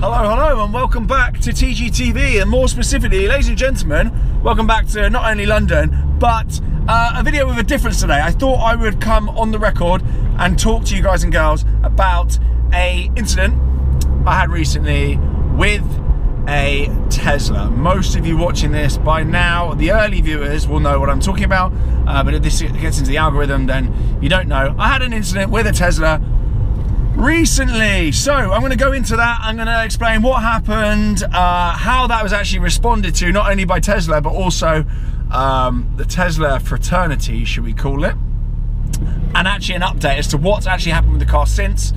Hello, hello, and welcome back to TGTV, and more specifically, ladies and gentlemen, welcome back to not only London, but uh, a video with a difference today. I thought I would come on the record and talk to you guys and girls about a incident I had recently with a Tesla. Most of you watching this by now, the early viewers will know what I'm talking about, uh, but if this gets into the algorithm, then you don't know. I had an incident with a Tesla recently. So I'm going to go into that. I'm going to explain what happened, uh, how that was actually responded to, not only by Tesla, but also um, the Tesla fraternity, should we call it, and actually an update as to what's actually happened with the car since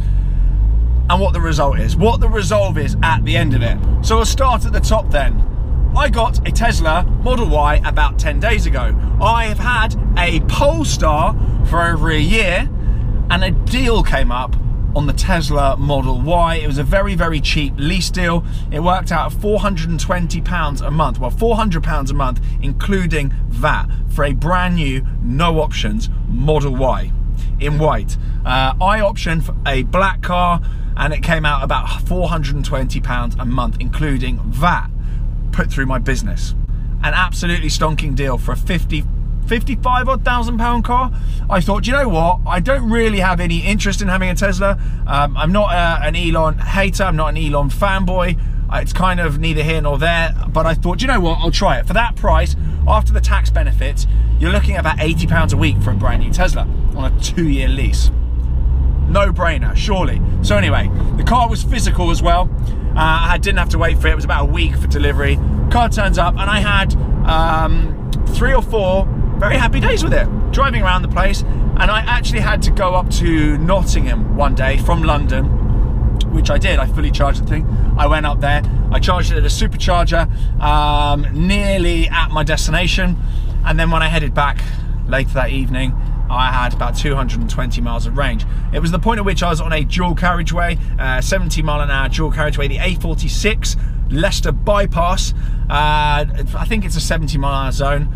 and what the result is, what the resolve is at the end of it. So we'll start at the top then. I got a Tesla Model Y about 10 days ago. I have had a Polestar for over a year and a deal came up on the Tesla Model Y. It was a very, very cheap lease deal. It worked out at £420 a month, well, £400 a month, including VAT, for a brand new, no options Model Y in white. Uh, I optioned for a black car and it came out about £420 a month, including VAT, put through my business. An absolutely stonking deal for a 50 55 odd thousand pound car. I thought, you know what? I don't really have any interest in having a Tesla. Um, I'm not a, an Elon hater. I'm not an Elon fanboy. Uh, it's kind of neither here nor there. But I thought, you know what? I'll try it. For that price, after the tax benefits, you're looking at about 80 pounds a week for a brand new Tesla on a two year lease. No brainer, surely. So anyway, the car was physical as well. Uh, I didn't have to wait for it. It was about a week for delivery. Car turns up and I had um, three or four very happy days with it, driving around the place. And I actually had to go up to Nottingham one day from London, which I did. I fully charged the thing. I went up there, I charged it at a supercharger, um, nearly at my destination. And then when I headed back later that evening, I had about 220 miles of range. It was the point at which I was on a dual carriageway, uh, 70 mile an hour dual carriageway, the A46 Leicester bypass. Uh, I think it's a 70 mile an hour zone.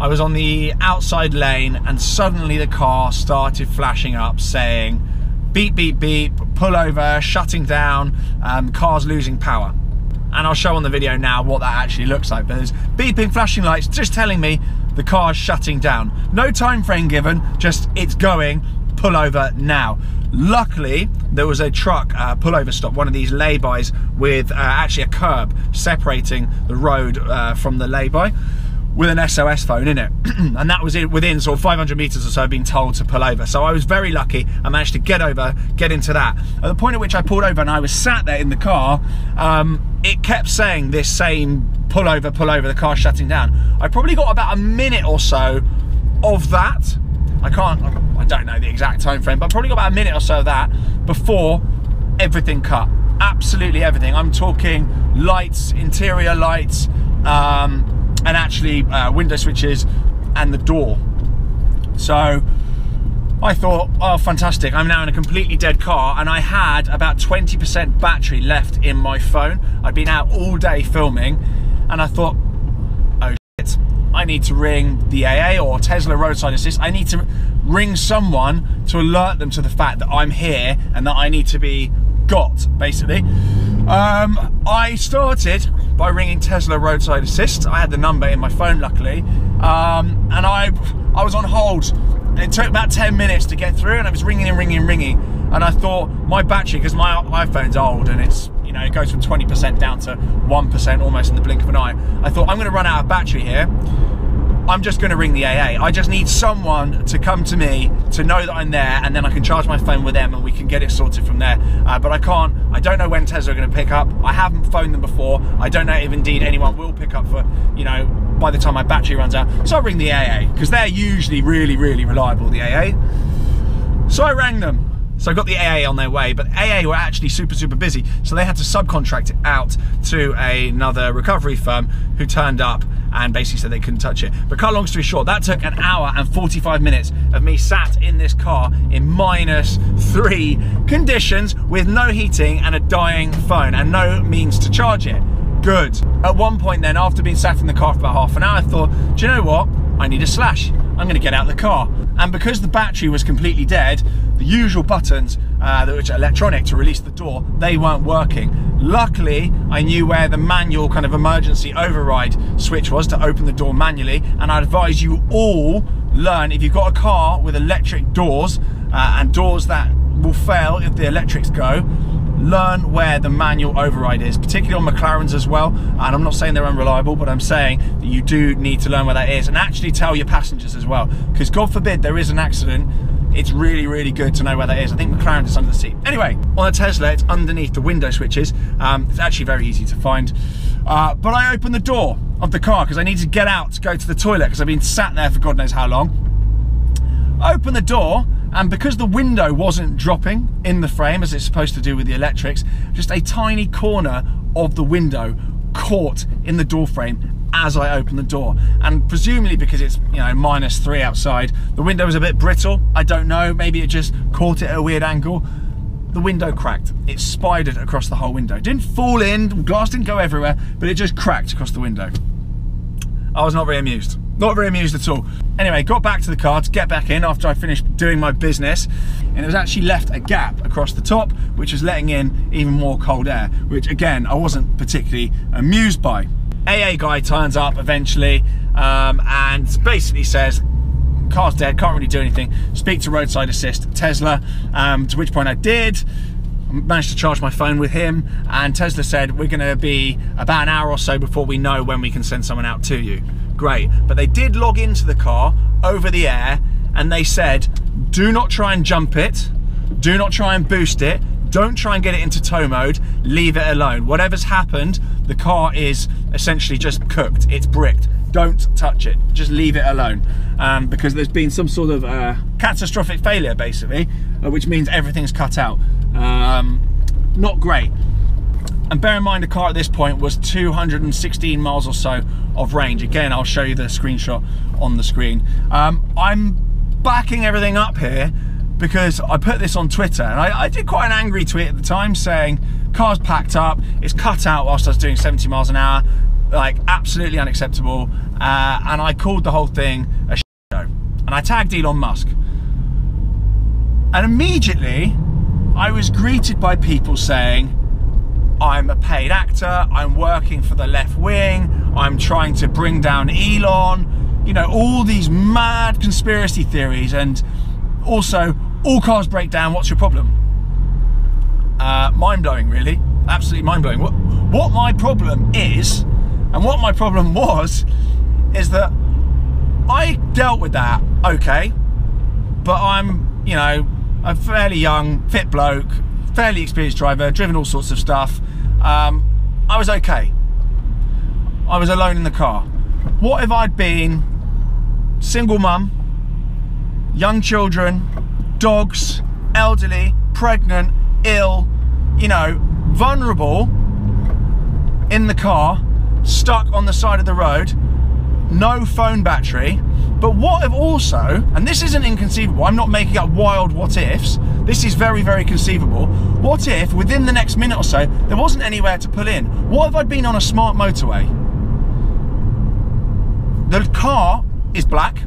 I was on the outside lane and suddenly the car started flashing up saying beep, beep, beep, pull over, shutting down, um, car's losing power. And I'll show on the video now what that actually looks like. But there's beeping flashing lights just telling me the car's shutting down. No time frame given, just it's going, pull over now. Luckily, there was a truck uh, pullover stop, one of these lay-bys with uh, actually a curb separating the road uh, from the lay-by with an SOS phone in it. and that was it within sort of 500 meters or so being told to pull over. So I was very lucky. I managed to get over, get into that. At the point at which I pulled over and I was sat there in the car, um, it kept saying this same pull over, pull over, the car shutting down. I probably got about a minute or so of that. I can't, I don't know the exact time frame, but probably got about a minute or so of that before everything cut. Absolutely everything. I'm talking lights, interior lights, um, and actually uh, window switches and the door. So I thought, oh, fantastic. I'm now in a completely dead car and I had about 20% battery left in my phone. I'd been out all day filming and I thought, oh shit, I need to ring the AA or Tesla Roadside Assist. I need to ring someone to alert them to the fact that I'm here and that I need to be got, basically. Um, I started by ringing Tesla Roadside Assist. I had the number in my phone, luckily, um, and I I was on hold. It took about 10 minutes to get through, and I was ringing and ringing and ringing. And I thought my battery, because my iPhone's old and it's you know it goes from 20% down to 1% almost in the blink of an eye. I thought I'm going to run out of battery here. I'm just going to ring the AA. I just need someone to come to me to know that I'm there, and then I can charge my phone with them, and we can get it sorted from there. Uh, but I can't. I don't know when Tesla are going to pick up. I haven't phoned them before. I don't know if indeed anyone will pick up for you know by the time my battery runs out. So I ring the AA because they're usually really really reliable. The AA. So I rang them. So I got the AA on their way, but AA were actually super, super busy. So they had to subcontract it out to another recovery firm who turned up and basically said they couldn't touch it. But cut long story short, that took an hour and 45 minutes of me sat in this car in minus three conditions with no heating and a dying phone and no means to charge it. Good. At one point then, after being sat in the car for about half an hour, I thought, do you know what? I need a slash. I'm going to get out of the car. And because the battery was completely dead, the usual buttons, uh, which are electronic to release the door, they weren't working. Luckily, I knew where the manual kind of emergency override switch was to open the door manually, and I advise you all learn if you've got a car with electric doors uh, and doors that will fail if the electrics go learn where the manual override is, particularly on McLarens as well. And I'm not saying they're unreliable, but I'm saying that you do need to learn where that is and actually tell your passengers as well. Because God forbid there is an accident, it's really, really good to know where that is. I think McLaren is under the seat. Anyway, on the Tesla, it's underneath the window switches. Um, it's actually very easy to find. Uh, but I opened the door of the car because I need to get out to go to the toilet because I've been sat there for God knows how long. Open the door and because the window wasn't dropping in the frame as it's supposed to do with the electrics, just a tiny corner of the window caught in the door frame as I opened the door. And presumably because it's, you know, minus three outside, the window was a bit brittle. I don't know, maybe it just caught it at a weird angle. The window cracked. It spidered across the whole window. Didn't fall in, glass didn't go everywhere, but it just cracked across the window. I was not very amused. Not very amused at all. Anyway, got back to the car to get back in after I finished doing my business, and it was actually left a gap across the top, which was letting in even more cold air, which again, I wasn't particularly amused by. AA guy turns up eventually um, and basically says, car's dead, can't really do anything. Speak to roadside assist Tesla, um, to which point I did managed to charge my phone with him and Tesla said we're going to be about an hour or so before we know when we can send someone out to you great. But they did log into the car over the air and they said, do not try and jump it, do not try and boost it, don't try and get it into tow mode, leave it alone. Whatever's happened, the car is essentially just cooked, it's bricked. Don't touch it, just leave it alone. Um, because there's been some sort of uh, catastrophic failure basically, uh, which means everything's cut out. Um, not great. And bear in mind the car at this point was 216 miles or so of range. Again, I'll show you the screenshot on the screen. Um, I'm backing everything up here because I put this on Twitter and I, I, did quite an angry tweet at the time saying car's packed up, it's cut out whilst I was doing 70 miles an hour, like absolutely unacceptable. Uh, and I called the whole thing a show. And I tagged Elon Musk. And immediately I was greeted by people saying, I'm a paid actor, I'm working for the left wing, I'm trying to bring down Elon, you know, all these mad conspiracy theories, and also, all cars break down, what's your problem? Uh, mind blowing, really. Absolutely mind blowing. What, what my problem is, and what my problem was, is that I dealt with that okay, but I'm, you know, a fairly young, fit bloke, fairly experienced driver, driven all sorts of stuff. Um, I was okay. I was alone in the car. What if I'd been single mum, young children, dogs, elderly, pregnant, ill, you know, vulnerable in the car, stuck on the side of the road, no phone battery, but what if also, and this isn't inconceivable, I'm not making up wild what ifs, this is very, very conceivable. What if within the next minute or so, there wasn't anywhere to pull in? What if I'd been on a smart motorway? The car is black,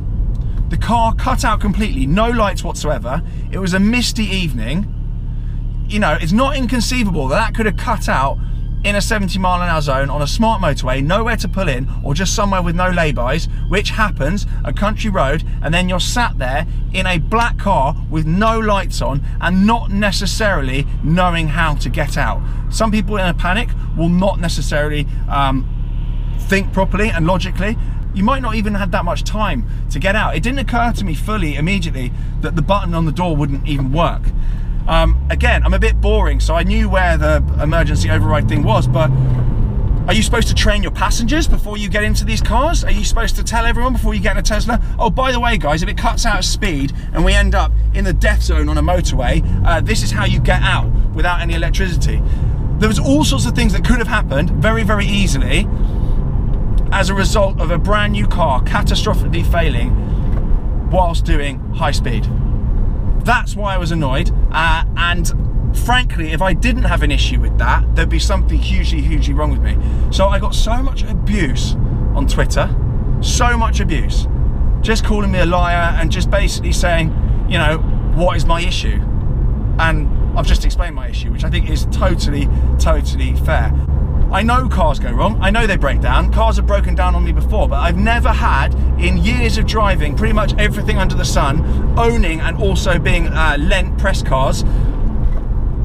the car cut out completely, no lights whatsoever. It was a misty evening. You know, it's not inconceivable that that could have cut out in a 70 mile an hour zone on a smart motorway, nowhere to pull in, or just somewhere with no laybys, which happens, a country road, and then you're sat there in a black car with no lights on and not necessarily knowing how to get out. Some people in a panic will not necessarily um, think properly and logically. You might not even have that much time to get out. It didn't occur to me fully immediately that the button on the door wouldn't even work. Um, again, I'm a bit boring, so I knew where the emergency override thing was, but are you supposed to train your passengers before you get into these cars? Are you supposed to tell everyone before you get in a Tesla? Oh, by the way, guys, if it cuts out speed and we end up in the death zone on a motorway, uh, this is how you get out without any electricity. There was all sorts of things that could have happened very, very easily as a result of a brand new car catastrophically failing whilst doing high speed. That's why I was annoyed. Uh, and frankly, if I didn't have an issue with that, there'd be something hugely, hugely wrong with me. So I got so much abuse on Twitter, so much abuse, just calling me a liar and just basically saying, you know, what is my issue? And I've just explained my issue, which I think is totally, totally fair. I know cars go wrong. I know they break down. Cars have broken down on me before, but I've never had, in years of driving pretty much everything under the sun, owning and also being uh, lent press cars,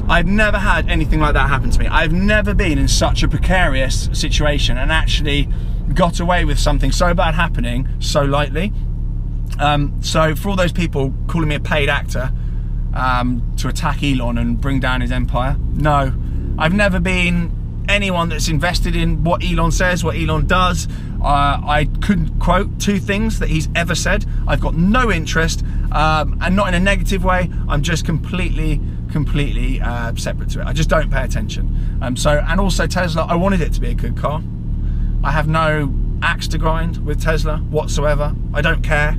I've never had anything like that happen to me. I've never been in such a precarious situation and actually got away with something so bad happening so lightly. Um, so for all those people calling me a paid actor um, to attack Elon and bring down his empire, no, I've never been anyone that's invested in what Elon says, what Elon does. Uh, I couldn't quote two things that he's ever said. I've got no interest, um, and not in a negative way. I'm just completely, completely uh, separate to it. I just don't pay attention. Um, so, and also Tesla, I wanted it to be a good car. I have no axe to grind with Tesla whatsoever. I don't care.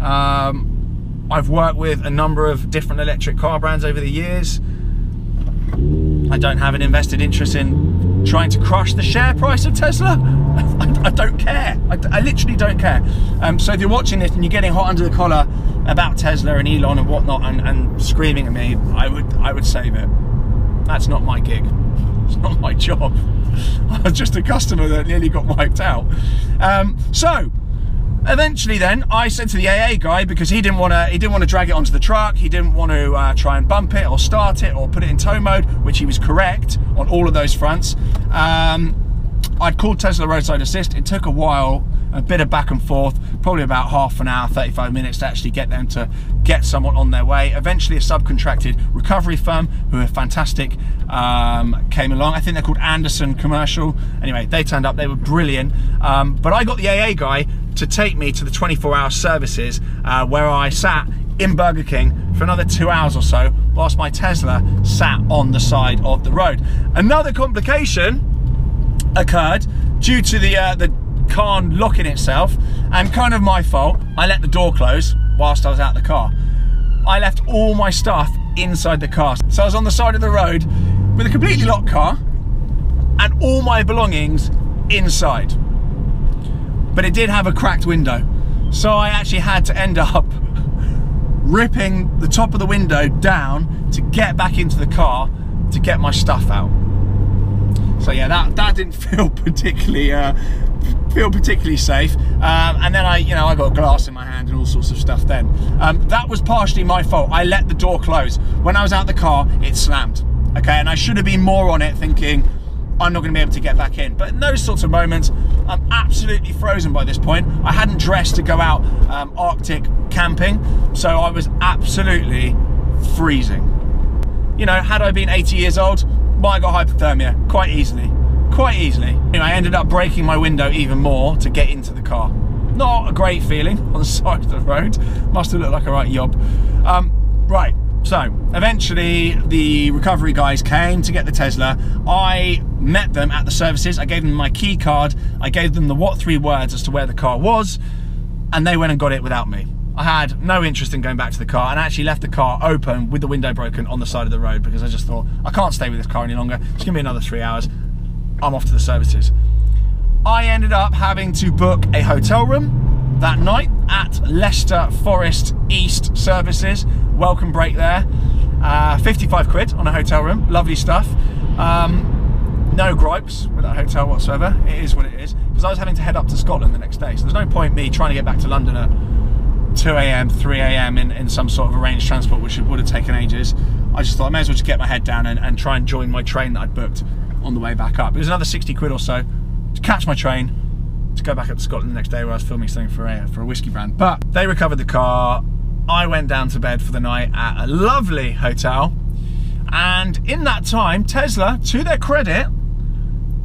Um, I've worked with a number of different electric car brands over the years. I don't have an invested interest in trying to crush the share price of Tesla. I, I don't care. I, I, literally don't care. Um, so if you're watching this and you're getting hot under the collar about Tesla and Elon and whatnot and, and screaming at me, I would I would save it. That's not my gig. It's not my job. I was just a customer that nearly got wiped out. Um, so Eventually, then I said to the AA guy because he didn't want to he didn't want to drag it onto the truck. He didn't want to uh, try and bump it or start it or put it in tow mode, which he was correct on all of those fronts. Um, I'd called Tesla Roadside Assist. It took a while, a bit of back and forth, probably about half an hour, 35 minutes to actually get them to get someone on their way. Eventually, a subcontracted recovery firm who are fantastic um, came along. I think they're called Anderson Commercial. Anyway, they turned up. They were brilliant. Um, but I got the AA guy to take me to the 24 hour services uh, where I sat in Burger King for another two hours or so whilst my Tesla sat on the side of the road. Another complication occurred due to the, uh, the car locking itself and kind of my fault. I let the door close whilst I was out of the car. I left all my stuff inside the car. So I was on the side of the road with a completely locked car and all my belongings inside but it did have a cracked window. So I actually had to end up ripping the top of the window down to get back into the car to get my stuff out. So yeah, that, that didn't feel particularly uh, feel particularly safe. Um, and then I, you know, I got glass in my hand and all sorts of stuff. Then um, that was partially my fault. I let the door close when I was out the car. It slammed. Okay, and I should have been more on it, thinking I'm not going to be able to get back in. But in those sorts of moments, I'm absolutely frozen by this point. I hadn't dressed to go out um, Arctic camping, so I was absolutely freezing. You know, had I been 80 years old, might got hypothermia quite easily. Quite easily. Know, I ended up breaking my window even more to get into the car. Not a great feeling on the side of the road. Must have looked like a right yob. Um, right, so eventually the recovery guys came to get the Tesla. I met them at the services. I gave them my key card. I gave them the what three words as to where the car was and they went and got it without me. I had no interest in going back to the car and I actually left the car open with the window broken on the side of the road because I just thought, I can't stay with this car any longer. It's gonna be another three hours. I'm off to the services. I ended up having to book a hotel room that night at Leicester Forest East Services. Welcome break there. Uh, 55 quid on a hotel room, lovely stuff. Um, no gripes with that hotel whatsoever. It is what it is. Because I was having to head up to Scotland the next day, so there's no point me trying to get back to London at 2 a.m., 3 a.m. In, in some sort of arranged transport, which would have taken ages. I just thought I may as well just get my head down and, and try and join my train that I'd booked on the way back up. It was another 60 quid or so to catch my train to go back up to Scotland the next day where I was filming something for a, for a whiskey brand. But they recovered the car. I went down to bed for the night at a lovely hotel. And in that time, Tesla, to their credit,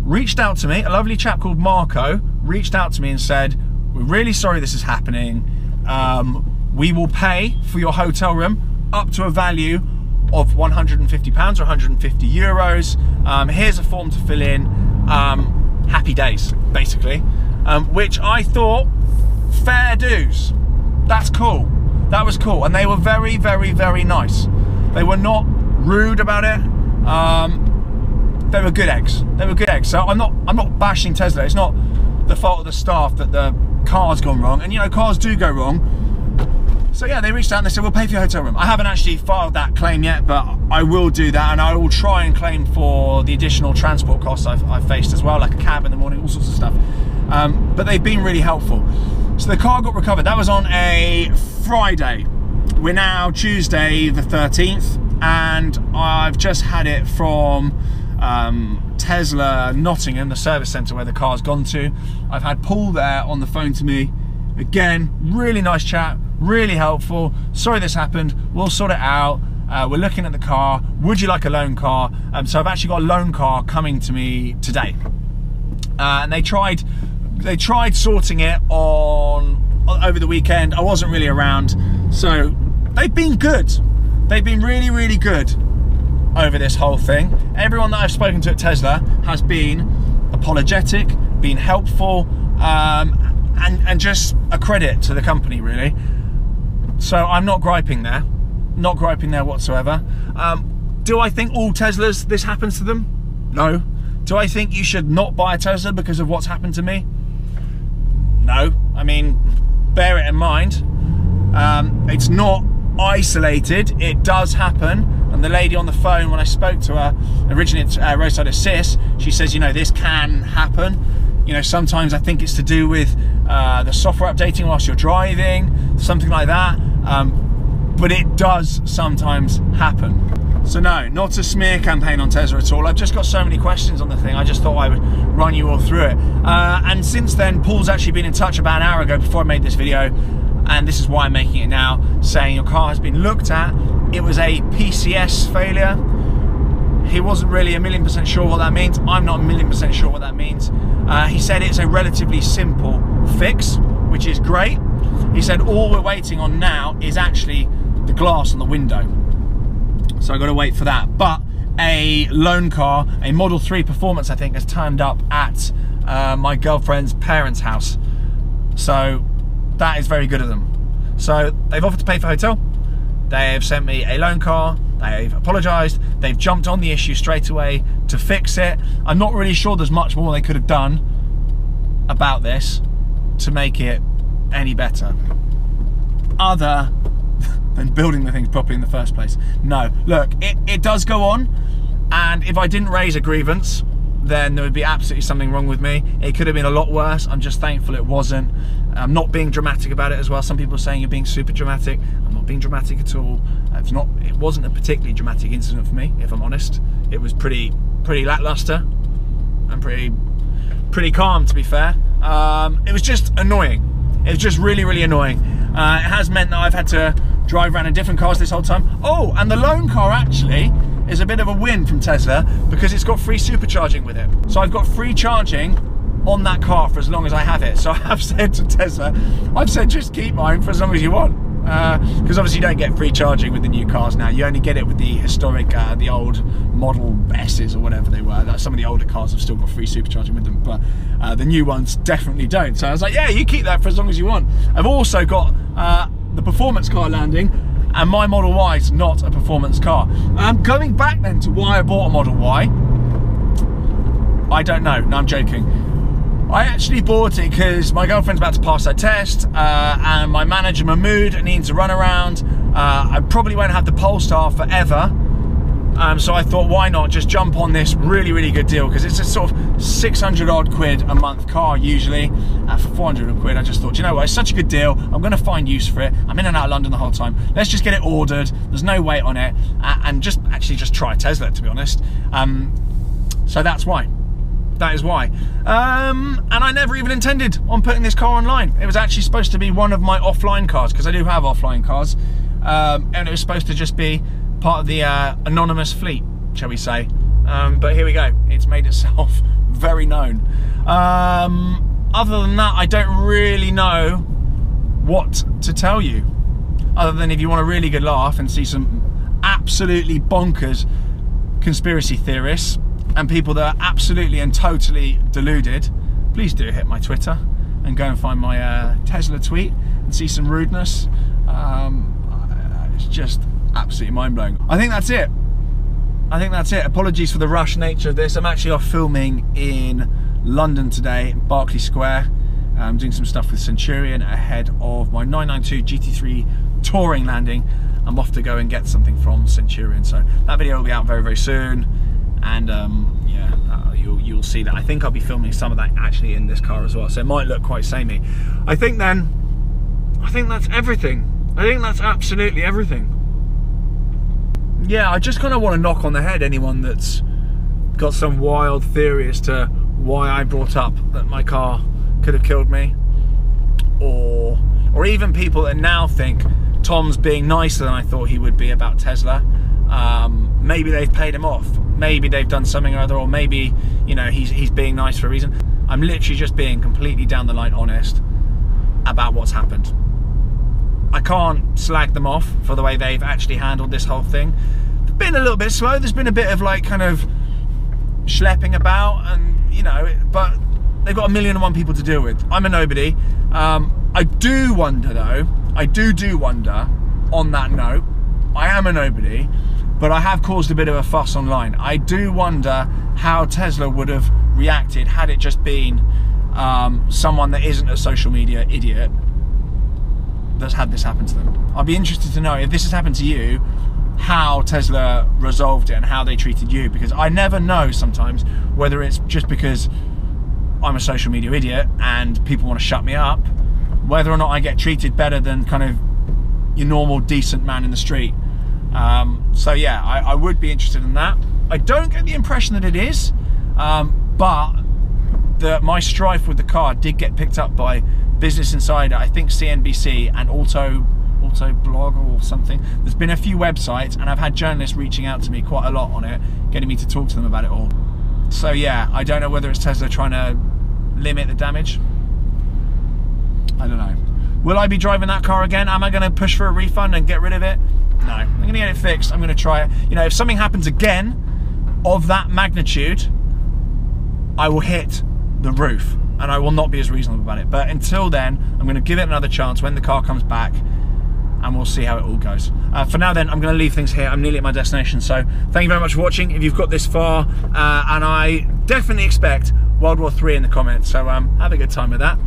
reached out to me. A lovely chap called Marco reached out to me and said, We're really sorry this is happening. Um, we will pay for your hotel room up to a value of 150 pounds or 150 euros. Um, here's a form to fill in. Um, happy days, basically um, which I thought fair dues. That's cool. That was cool, and they were very, very, very nice. They were not rude about it. Um, they were good eggs. They were good eggs. So I'm not, I'm not bashing Tesla. It's not the fault of the staff that the car's gone wrong. And you know, cars do go wrong. So yeah, they reached out and they said, we'll pay for your hotel room. I haven't actually filed that claim yet, but I will do that and I will try and claim for the additional transport costs I've, I've faced as well, like a cab in the morning, all sorts of stuff. Um, but they've been really helpful. So the car got recovered. That was on a Friday. We're now Tuesday the 13th and I've just had it from um, Tesla Nottingham, the service centre where the car's gone to. I've had Paul there on the phone to me. Again, really nice chat, really helpful. Sorry this happened, we'll sort it out. Uh, we're looking at the car. Would you like a loan car? Um, so I've actually got a loan car coming to me today. Uh, and they tried, they tried sorting it on over the weekend. I wasn't really around, so they've been good. They've been really, really good over this whole thing. Everyone that I've spoken to at Tesla has been apologetic, been helpful, um, and, and just a credit to the company, really. So I'm not griping there, not griping there whatsoever. Um, do I think all Teslas, this happens to them? No. Do I think you should not buy a Tesla because of what's happened to me? No. I mean, bear it in mind. Um, it's not isolated, it does happen. And the lady on the phone, when I spoke to her, originally it's uh, Roadside Assist, she says, you know, this can happen. You know, sometimes I think it's to do with uh, the software updating whilst you're driving, something like that. Um, but it does sometimes happen. So no, not a smear campaign on Tesla at all. I've just got so many questions on the thing. I just thought I would run you all through it. Uh, and since then, Paul's actually been in touch about an hour ago before I made this video. And this is why I'm making it now, saying your car has been looked at. It was a PCS failure. He wasn't really a million percent sure what that means. I'm not a million percent sure what that means. Uh, he said it's a relatively simple fix, which is great. He said all we're waiting on now is actually the glass on the window. So I've got to wait for that. But a loan car, a Model 3 Performance, I think, has turned up at uh, my girlfriend's parents' house. So that is very good of them. So they've offered to pay for hotel. They have sent me a loan car. They've apologised. They've jumped on the issue straight away to fix it. I'm not really sure there's much more they could have done about this to make it any better. Other than building the things properly in the first place. No, look, it, it does go on. And if I didn't raise a grievance, then there would be absolutely something wrong with me. It could have been a lot worse. I'm just thankful it wasn't. I'm not being dramatic about it as well. Some people are saying you're being super dramatic. I'm not being dramatic at all. It's not. It wasn't a particularly dramatic incident for me, if I'm honest. It was pretty, pretty lackluster and pretty, pretty calm, to be fair. Um, it was just annoying. It was just really, really annoying. Uh, it has meant that I've had to drive around in different cars this whole time. Oh, and the loan car actually is a bit of a win from Tesla because it's got free supercharging with it. So I've got free charging on that car for as long as I have it. So I've said to Tesla, I've said just keep mine for as long as you want. Because uh, obviously you don't get free charging with the new cars now. You only get it with the historic, uh, the old Model S's or whatever they were. Some of the older cars have still got free supercharging with them, but uh, the new ones definitely don't. So I was like, yeah, you keep that for as long as you want. I've also got uh, the performance car landing and my Model Y is not a performance car. Um, going back then to why I bought a Model Y, I don't know, no I'm joking. I actually bought it because my girlfriend's about to pass her test uh, and my manager Mahmood needs a run around. Uh, I probably won't have the Polestar forever um, so I thought, why not just jump on this really, really good deal? Because it's a sort of 600 odd quid a month car usually. Uh, for 400 quid, I just thought, you know what, it's such a good deal. I'm going to find use for it. I'm in and out of London the whole time. Let's just get it ordered. There's no weight on it. Uh, and just actually just try Tesla, to be honest. Um, so that's why. That is why. Um, and I never even intended on putting this car online. It was actually supposed to be one of my offline cars, because I do have offline cars. Um, and it was supposed to just be part of the uh, anonymous fleet, shall we say. Um, but here we go. It's made itself very known. Um, other than that, I don't really know what to tell you. Other than if you want a really good laugh and see some absolutely bonkers conspiracy theorists and people that are absolutely and totally deluded, please do hit my Twitter and go and find my uh, Tesla tweet and see some rudeness. Um, it's just absolutely mind blowing. I think that's it. I think that's it. Apologies for the rush nature of this. I'm actually off filming in London today, Berkeley Square. I'm doing some stuff with Centurion ahead of my 992 GT3 touring landing. I'm off to go and get something from Centurion. So that video will be out very, very soon. And um, yeah, uh, you'll, you'll see that. I think I'll be filming some of that actually in this car as well. So it might look quite samey. I think then, I think that's everything. I think that's absolutely everything. Yeah, I just kind of want to knock on the head anyone that's got some wild theory as to why I brought up that my car could have killed me or or even people that now think Tom's being nicer than I thought he would be about Tesla. Um, maybe they've paid him off. Maybe they've done something or other, or maybe you know he's he's being nice for a reason. I'm literally just being completely down the line honest about what's happened. I can't slag them off for the way they've actually handled this whole thing. They've been a little bit slow. There's been a bit of like kind of schlepping about, and you know, but they've got a million and one people to deal with. I'm a nobody. Um, I do wonder though I do do wonder, on that note, I am a nobody, but I have caused a bit of a fuss online. I do wonder how Tesla would have reacted had it just been um, someone that isn't a social media idiot that's had this happen to them. I'd be interested to know if this has happened to you, how Tesla resolved it and how they treated you because I never know sometimes whether it's just because I'm a social media idiot and people want to shut me up whether or not I get treated better than kind of your normal decent man in the street. Um, so yeah, I, I, would be interested in that. I don't get the impression that it is, um, but the, my strife with the car did get picked up by Business Insider, I think CNBC and Auto Auto Blog or something. There's been a few websites, and I've had journalists reaching out to me quite a lot on it, getting me to talk to them about it all. So yeah, I don't know whether it's Tesla trying to limit the damage I don't know. Will I be driving that car again? Am I going to push for a refund and get rid of it? No. I'm going to get it fixed. I'm going to try it. You know, if something happens again of that magnitude, I will hit the roof and I will not be as reasonable about it. But until then, I'm going to give it another chance when the car comes back and we'll see how it all goes. Uh, for now then, I'm going to leave things here. I'm nearly at my destination. So thank you very much for watching. If you've got this far, uh, and I definitely expect World War III in the comments. So um, have a good time with that.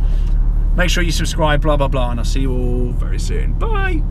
Make sure you subscribe, blah, blah, blah, and I'll see you all very soon. Bye.